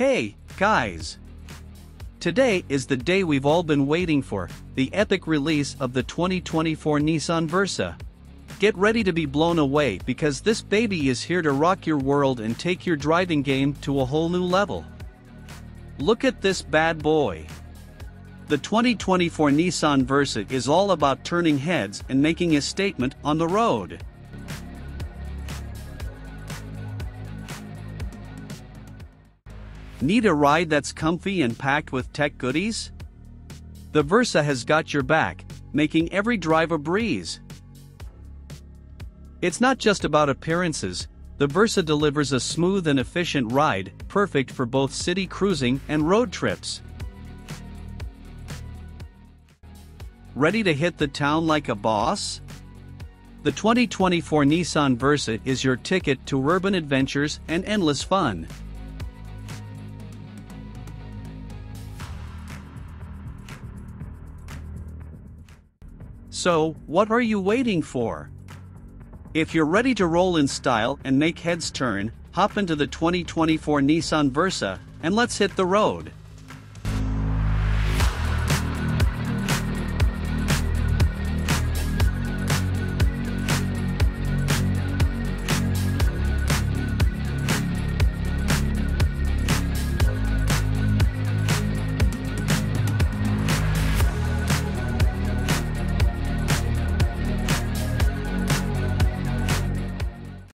Hey, guys! Today is the day we've all been waiting for, the epic release of the 2024 Nissan Versa. Get ready to be blown away because this baby is here to rock your world and take your driving game to a whole new level. Look at this bad boy. The 2024 Nissan Versa is all about turning heads and making a statement on the road. Need a ride that's comfy and packed with tech goodies? The Versa has got your back, making every drive a breeze. It's not just about appearances, the Versa delivers a smooth and efficient ride, perfect for both city cruising and road trips. Ready to hit the town like a boss? The 2024 Nissan Versa is your ticket to urban adventures and endless fun. So, what are you waiting for? If you're ready to roll in style and make heads turn, hop into the 2024 Nissan Versa, and let's hit the road.